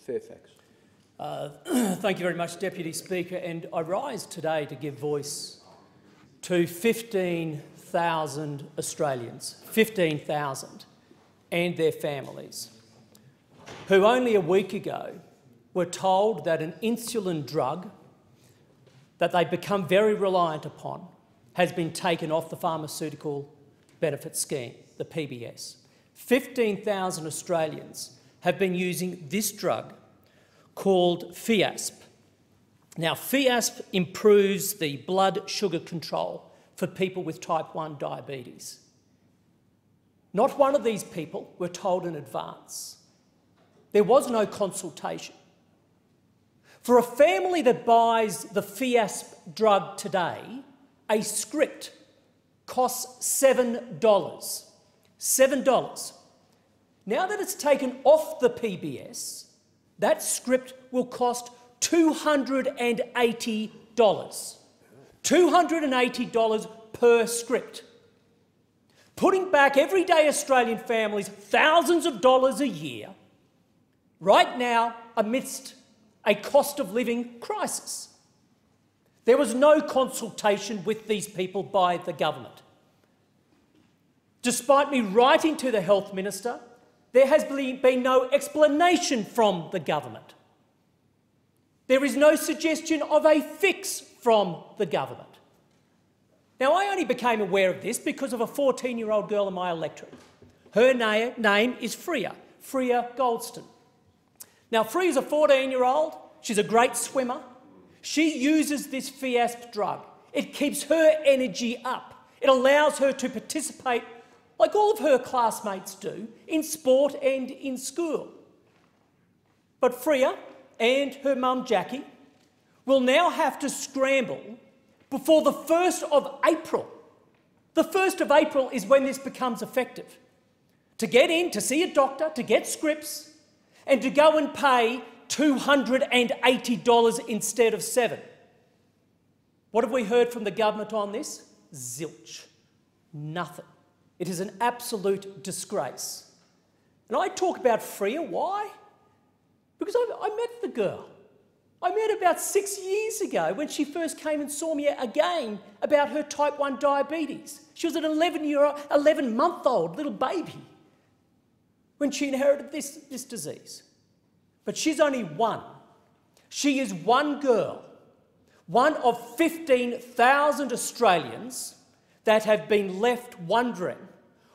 Fairfax. Uh, thank you very much, Deputy Speaker. And I rise today to give voice to 15,000 Australians, 15,000, and their families, who only a week ago were told that an insulin drug that they'd become very reliant upon has been taken off the Pharmaceutical Benefit Scheme, the PBS. 15,000 Australians have been using this drug called Fiasp. Now, Fiasp improves the blood sugar control for people with type 1 diabetes. Not one of these people were told in advance. There was no consultation. For a family that buys the Fiasp drug today, a script costs $7. $7. Now that it's taken off the PBS, that script will cost $280. $280 per script. Putting back everyday Australian families thousands of dollars a year, right now amidst a cost of living crisis. There was no consultation with these people by the government. Despite me writing to the Health Minister, there has been no explanation from the government. There is no suggestion of a fix from the government. Now, I only became aware of this because of a 14 year old girl in my electorate. Her na name is Freya, Freya Goldston. Now, Freya's a 14 year old, she's a great swimmer. She uses this Fiasp drug. It keeps her energy up. It allows her to participate like all of her classmates do, in sport and in school. But Freya and her mum Jackie will now have to scramble before the 1st of April. The 1st of April is when this becomes effective. To get in, to see a doctor, to get scripts, and to go and pay $280 instead of seven. What have we heard from the government on this? Zilch. Nothing. It is an absolute disgrace. And I talk about Freya, why? Because I, I met the girl. I met about six years ago when she first came and saw me again about her type 1 diabetes. She was an 11 year old, 11 month old little baby when she inherited this, this disease. But she's only one. She is one girl, one of 15,000 Australians that have been left wondering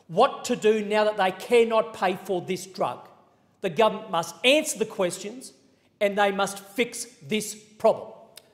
what to do now that they cannot pay for this drug. The government must answer the questions and they must fix this problem.